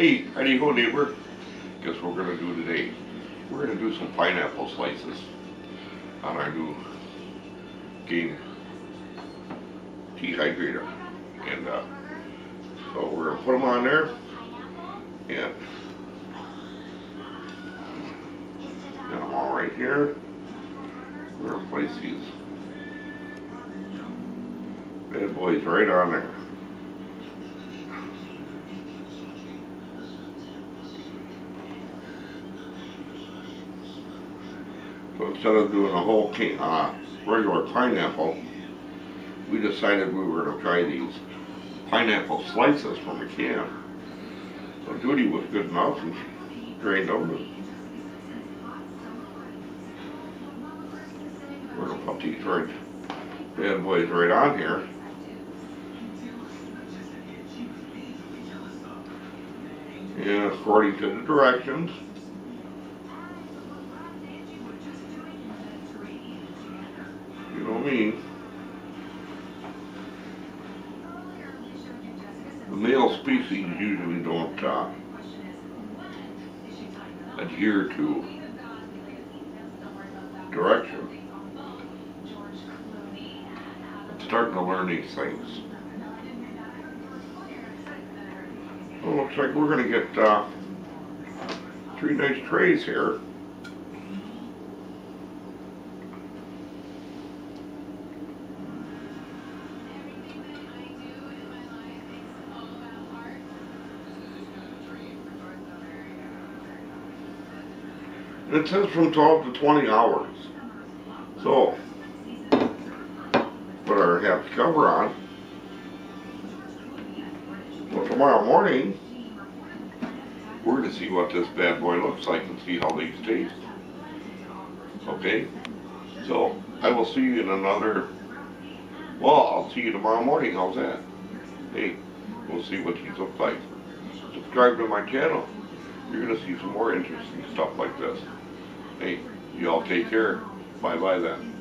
Hey, howdy ho neighbor. Guess what we're gonna do today? We're gonna do some pineapple slices on our new game dehydrator. And uh, so we're gonna put them on there and got them all right here. We're gonna place these bad boys right on there. So instead of doing a whole can, uh, regular pineapple, we decided we were gonna try these pineapple slices from a can. So Judy was good enough and she drained them. and We're gonna put these right, bad boys right on here. And according to the directions, you know me, the male species usually don't, uh, adhere to direction. I'm starting to learn these things. Well, looks like we're gonna get, uh, three nice trays here. It says from twelve to twenty hours. So, put our half cover on. Well, tomorrow morning, we're gonna see what this bad boy looks like and see how these taste. Okay? So, I will see you in another, well, I'll see you tomorrow morning, how's that? Hey, we'll see what these look like. Subscribe to my channel. You're gonna see some more interesting stuff like this. Hey, you all take care. Bye bye then.